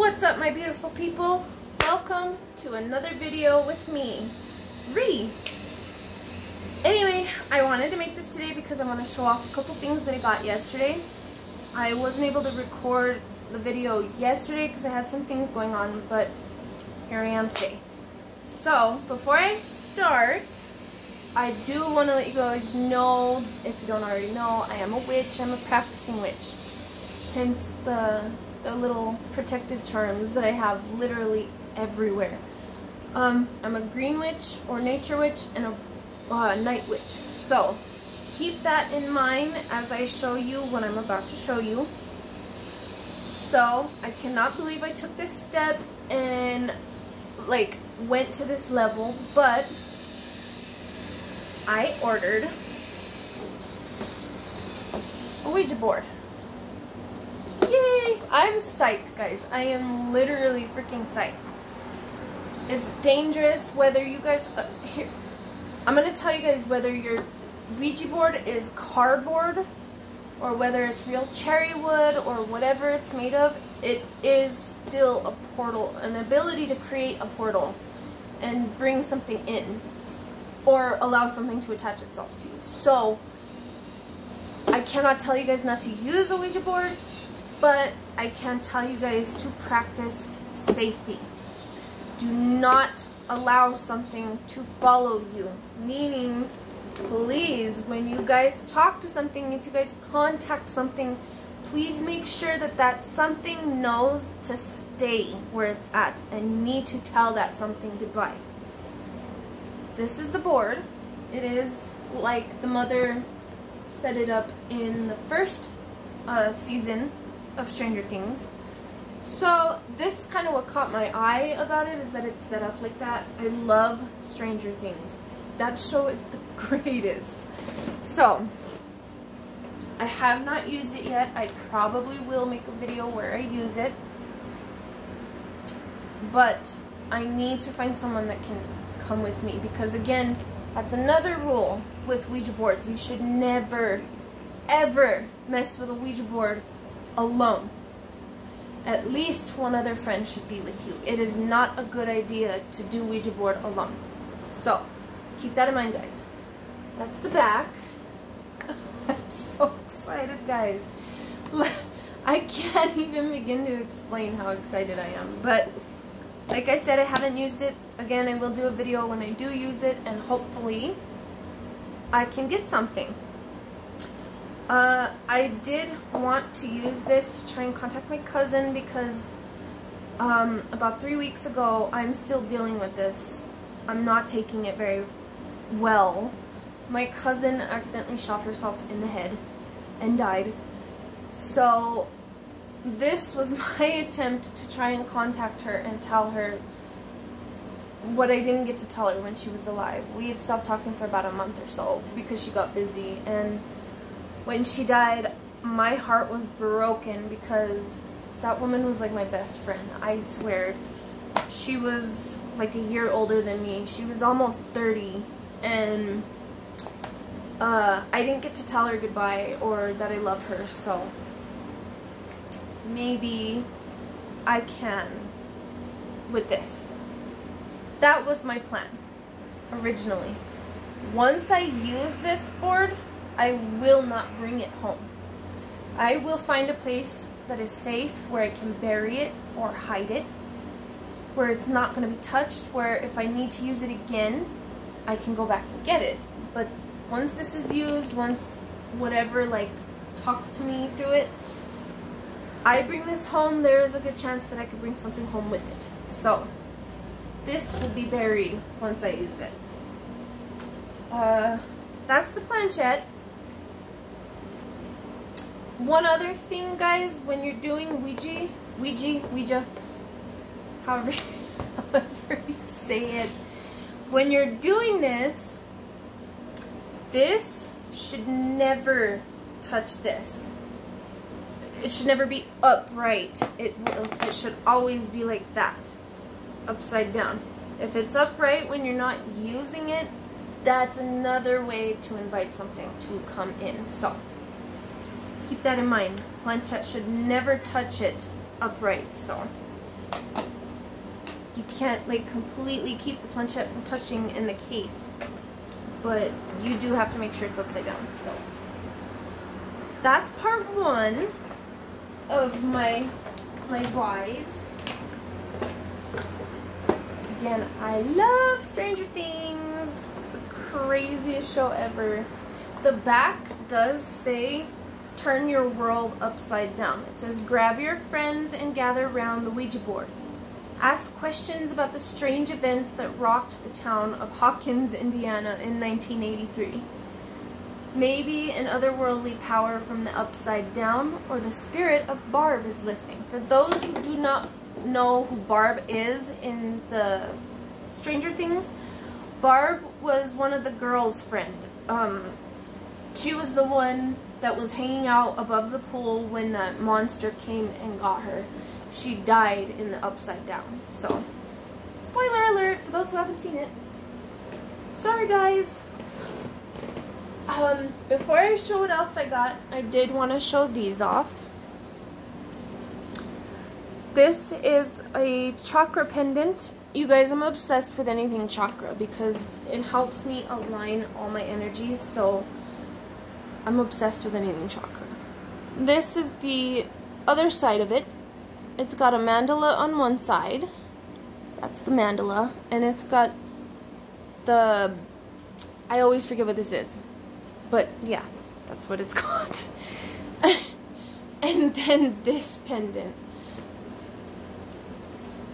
What's up my beautiful people? Welcome to another video with me, Ree. Anyway, I wanted to make this today because I want to show off a couple things that I got yesterday. I wasn't able to record the video yesterday because I had some things going on, but here I am today. So, before I start, I do want to let you guys know, if you don't already know, I am a witch. I'm a practicing witch. Hence the, the little protective charms that I have literally everywhere. Um, I'm a green witch or nature witch and a uh, night witch. So keep that in mind as I show you what I'm about to show you. So I cannot believe I took this step and like went to this level, but I ordered a Ouija board. I'm psyched, guys. I am literally freaking psyched. It's dangerous whether you guys... Uh, here, I'm going to tell you guys whether your Ouija board is cardboard or whether it's real cherry wood or whatever it's made of. It is still a portal, an ability to create a portal and bring something in or allow something to attach itself to. So, I cannot tell you guys not to use a Ouija board, but I can tell you guys to practice safety. Do not allow something to follow you, meaning please, when you guys talk to something, if you guys contact something, please make sure that that something knows to stay where it's at and you need to tell that something goodbye. This is the board. It is like the mother set it up in the first uh, season of Stranger Things. So this is kind of what caught my eye about it is that it's set up like that. I love Stranger Things. That show is the greatest. So I have not used it yet. I probably will make a video where I use it. But I need to find someone that can come with me because again, that's another rule with Ouija boards. You should never, ever mess with a Ouija board alone. At least one other friend should be with you. It is not a good idea to do Ouija board alone. So, keep that in mind, guys. That's the back. I'm so excited, guys. I can't even begin to explain how excited I am. But, like I said, I haven't used it. Again, I will do a video when I do use it, and hopefully I can get something. Uh, I did want to use this to try and contact my cousin because um, about three weeks ago, I'm still dealing with this. I'm not taking it very well. My cousin accidentally shot herself in the head and died. So this was my attempt to try and contact her and tell her what I didn't get to tell her when she was alive. We had stopped talking for about a month or so because she got busy and when she died, my heart was broken because that woman was like my best friend. I swear. She was like a year older than me. She was almost 30 and uh, I didn't get to tell her goodbye or that I love her, so maybe I can with this. That was my plan originally. Once I use this board, I will not bring it home. I will find a place that is safe where I can bury it or hide it, where it's not going to be touched, where if I need to use it again, I can go back and get it. But once this is used, once whatever like talks to me through it, I bring this home, there is a good chance that I could bring something home with it. So, this will be buried once I use it. Uh, that's the planchette. One other thing, guys, when you're doing Ouija, Ouija, Ouija, however, however you say it, when you're doing this, this should never touch this. It should never be upright. It, it should always be like that, upside down. If it's upright when you're not using it, that's another way to invite something to come in. So, keep that in mind. Planchette should never touch it upright. So, you can't like completely keep the planchette from touching in the case. But you do have to make sure it's upside down. So that's part one of my my whys. Again, I love Stranger Things. It's the craziest show ever. The back does say turn your world upside down. It says grab your friends and gather around the Ouija board. Ask questions about the strange events that rocked the town of Hawkins, Indiana in 1983. Maybe an otherworldly power from the upside down or the spirit of Barb is listening. For those who do not know who Barb is in the Stranger Things, Barb was one of the girls' friend. Um, she was the one that was hanging out above the pool when that monster came and got her. She died in the upside down. So, spoiler alert for those who haven't seen it. Sorry guys. Um, before I show what else I got, I did want to show these off. This is a chakra pendant. You guys, I'm obsessed with anything chakra because it helps me align all my energies. So, I'm obsessed with anything chakra. This is the other side of it. It's got a mandala on one side. That's the mandala. And it's got the... I always forget what this is. But yeah, that's what it's called. and then this pendant.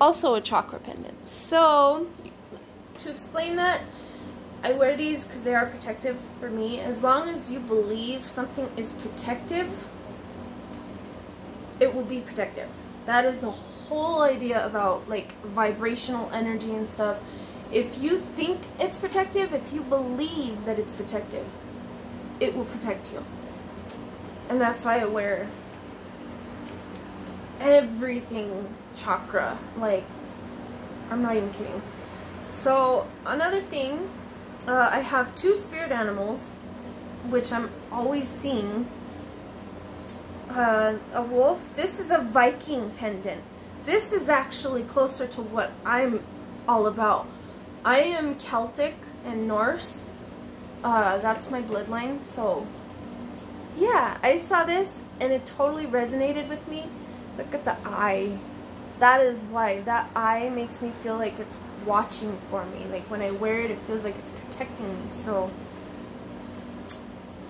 Also a chakra pendant. So, to explain that, I wear these because they are protective for me. As long as you believe something is protective, it will be protective. That is the whole idea about like vibrational energy and stuff. If you think it's protective, if you believe that it's protective, it will protect you. And that's why I wear everything chakra. Like, I'm not even kidding. So, another thing uh, I have two spirit animals, which I'm always seeing. Uh, a wolf. This is a Viking pendant. This is actually closer to what I'm all about. I am Celtic and Norse. Uh, that's my bloodline, so yeah, I saw this and it totally resonated with me. Look at the eye. That is why. That eye makes me feel like it's watching for me. Like when I wear it, it feels like it's protecting me. So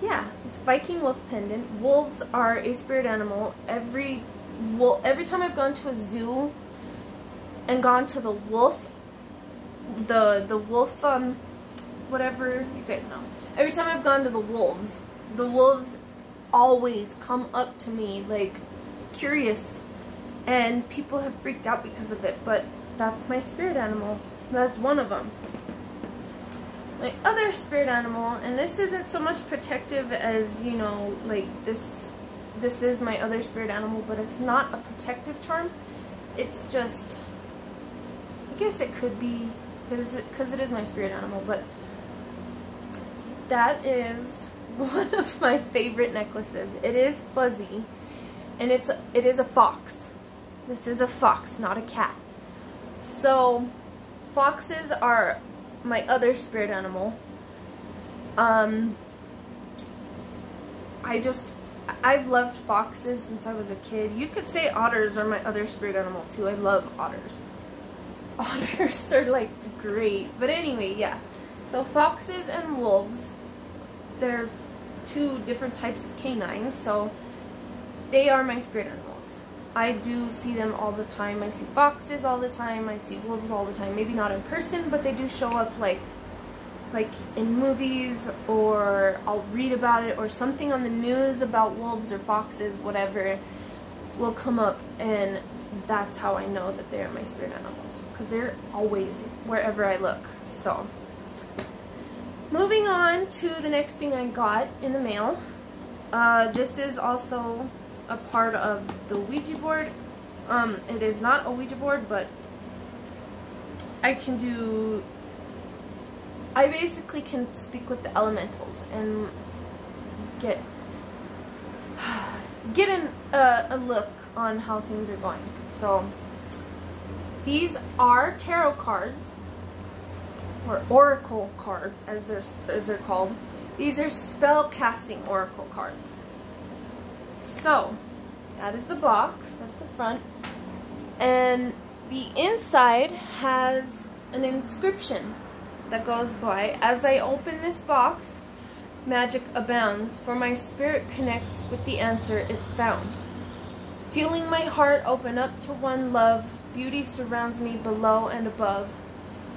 yeah, this Viking wolf pendant. Wolves are a spirit animal. Every well, every time I've gone to a zoo and gone to the wolf, the the wolf um whatever you guys know. Every time I've gone to the wolves, the wolves always come up to me like curious and people have freaked out because of it, but that's my spirit animal. That's one of them. My other spirit animal, and this isn't so much protective as, you know, like this, this is my other spirit animal, but it's not a protective charm. It's just, I guess it could be, because it is my spirit animal, but that is one of my favorite necklaces. It is fuzzy, and it's it is a fox. This is a fox, not a cat. So, foxes are my other spirit animal. Um, I just, I've loved foxes since I was a kid. You could say otters are my other spirit animal too. I love otters. Otters are like great. But anyway, yeah. So foxes and wolves, they're two different types of canines. So they are my spirit animals. I do see them all the time. I see foxes all the time. I see wolves all the time. Maybe not in person, but they do show up like like in movies or I'll read about it or something on the news about wolves or foxes, whatever, will come up and that's how I know that they're my spirit animals because they're always wherever I look. So, moving on to the next thing I got in the mail. Uh, this is also a part of the Ouija board. Um, it is not a Ouija board, but I can do, I basically can speak with the elementals and get, get an, uh, a look on how things are going. So, These are tarot cards, or oracle cards, as they're, as they're called. These are spell casting oracle cards. So, that is the box. That's the front. And the inside has an inscription that goes by, As I open this box, magic abounds, for my spirit connects with the answer it's found. Feeling my heart open up to one love, beauty surrounds me below and above.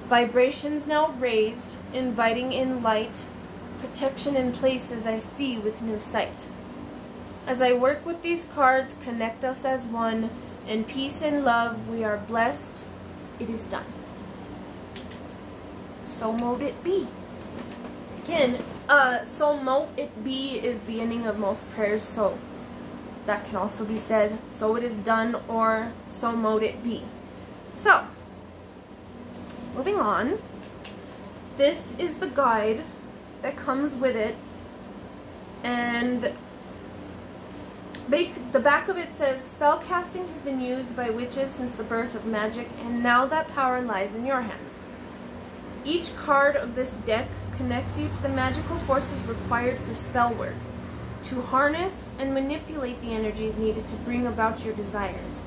Vibrations now raised, inviting in light, protection in places I see with new sight. As I work with these cards, connect us as one, in peace and love we are blessed, it is done. So mote it be. Again, uh, so mote it be is the ending of most prayers, so that can also be said, so it is done, or so mote it be. So, moving on, this is the guide that comes with it, and basic, the back of it says, Spellcasting has been used by witches since the birth of magic, and now that power lies in your hands. Each card of this deck connects you to the magical forces required for spell work, to harness and manipulate the energies needed to bring about your desires.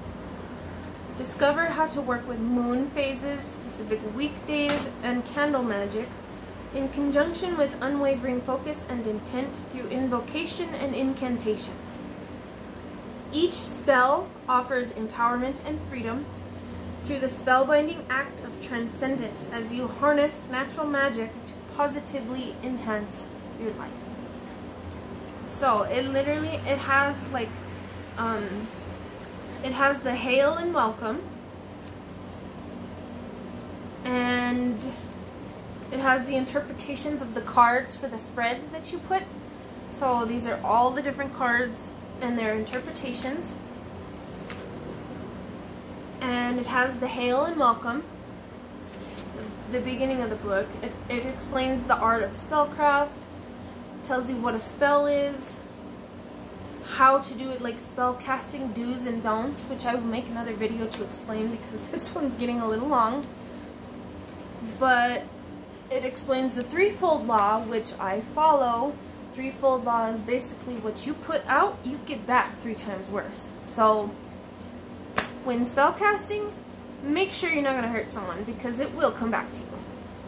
Discover how to work with moon phases, specific weekdays, and candle magic in conjunction with unwavering focus and intent through invocation and incantations. Each spell offers empowerment and freedom through the spellbinding act of transcendence as you harness natural magic to positively enhance your life. So it literally, it has like, um, it has the hail and welcome. And it has the interpretations of the cards for the spreads that you put. So these are all the different cards and their interpretations. And it has the hail and welcome, the beginning of the book. It, it explains the art of spellcraft, tells you what a spell is, how to do it, like spell casting do's and don'ts, which I will make another video to explain because this one's getting a little long. But it explains the threefold law, which I follow, threefold law is basically what you put out, you get back three times worse. So, when spellcasting, make sure you're not going to hurt someone because it will come back to you.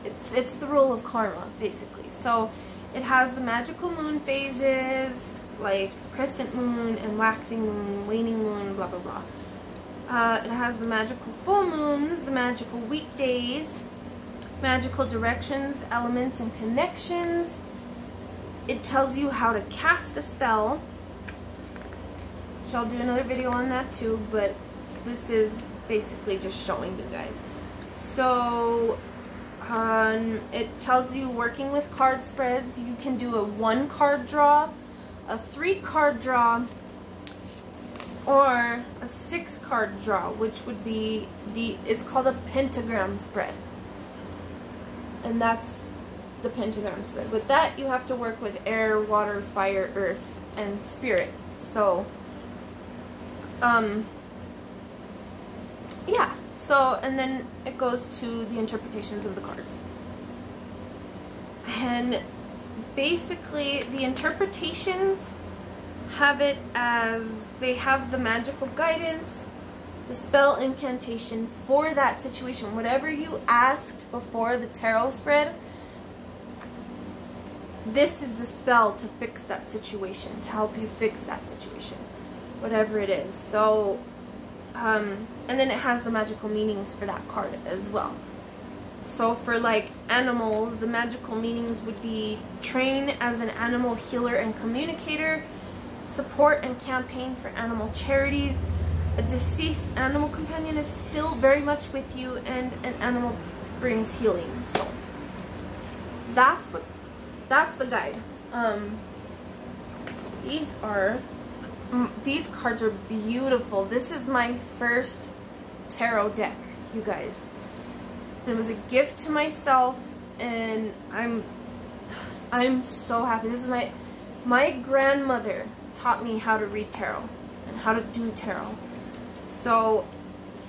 It's, it's the rule of karma, basically. So, it has the magical moon phases, like crescent moon and waxing moon, waning moon, blah, blah, blah. Uh, it has the magical full moons, the magical weekdays, magical directions, elements, and connections, it tells you how to cast a spell, which I'll do another video on that too, but this is basically just showing you guys. So, um, it tells you working with card spreads, you can do a one card draw, a three card draw, or a six card draw, which would be the, it's called a pentagram spread. And that's the pentagram spread. With that, you have to work with air, water, fire, earth, and spirit. So, um, yeah. So, and then it goes to the interpretations of the cards. And basically, the interpretations have it as they have the magical guidance, the spell incantation for that situation. Whatever you asked before the tarot spread, this is the spell to fix that situation, to help you fix that situation, whatever it is. So, um, and then it has the magical meanings for that card as well. So for like animals, the magical meanings would be train as an animal healer and communicator, support and campaign for animal charities, a deceased animal companion is still very much with you, and an animal brings healing. So that's what that's the guide. Um, these are, these cards are beautiful. This is my first tarot deck, you guys. It was a gift to myself, and I'm, I'm so happy. This is my, my grandmother taught me how to read tarot and how to do tarot. So,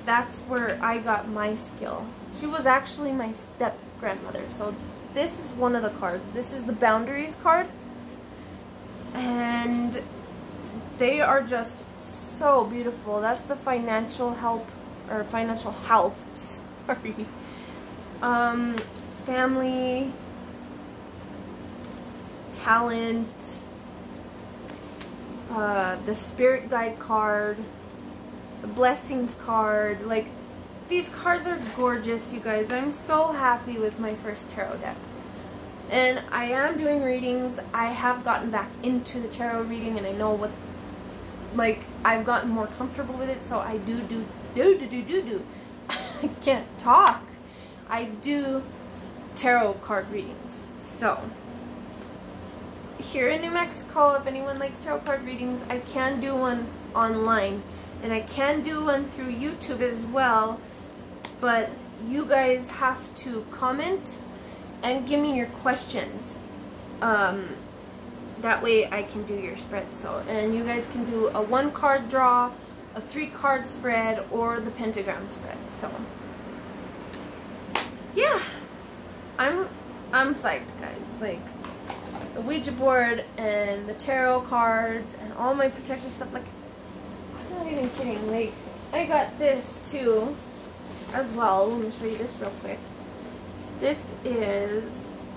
that's where I got my skill. She was actually my step grandmother. So this is one of the cards. This is the boundaries card. And they are just so beautiful. That's the financial help or financial health. Sorry. Um, family, talent, uh, the spirit guide card, the blessings card. Like, these cards are gorgeous, you guys. I'm so happy with my first tarot deck. And I am doing readings. I have gotten back into the tarot reading and I know what, like, I've gotten more comfortable with it. So I do, do, do, do, do, do, do. I can't talk. I do tarot card readings. So, here in New Mexico, if anyone likes tarot card readings, I can do one online. And I can do one through YouTube as well. But you guys have to comment and give me your questions. Um, that way I can do your spread. So, and you guys can do a one card draw, a three card spread, or the pentagram spread. So, yeah, I'm I'm psyched, guys. Like the Ouija board and the tarot cards and all my protective stuff. Like, I'm not even kidding. Like, I got this too, as well. Let me show you this real quick. This is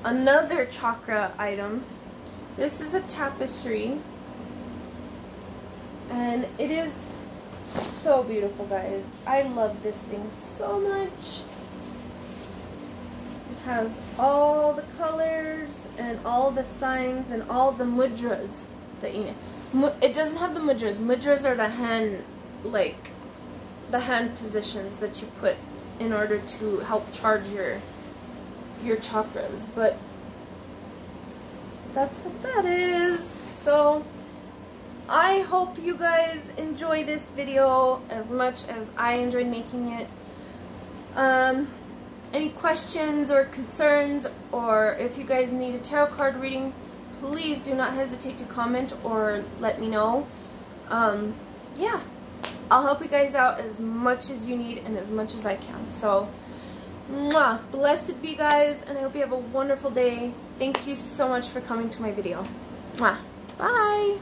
another chakra item. This is a tapestry. And it is so beautiful, guys. I love this thing so much. It has all the colors and all the signs and all the mudras that you know. It doesn't have the mudras. Mudras are the hand, like, the hand positions that you put in order to help charge your your chakras. But that's what that is. So I hope you guys enjoy this video as much as I enjoyed making it. Um, any questions or concerns or if you guys need a tarot card reading, please do not hesitate to comment or let me know. Um, yeah, I'll help you guys out as much as you need and as much as I can. So, mwah, blessed be guys, and I hope you have a wonderful day. Thank you so much for coming to my video. Mwah, bye.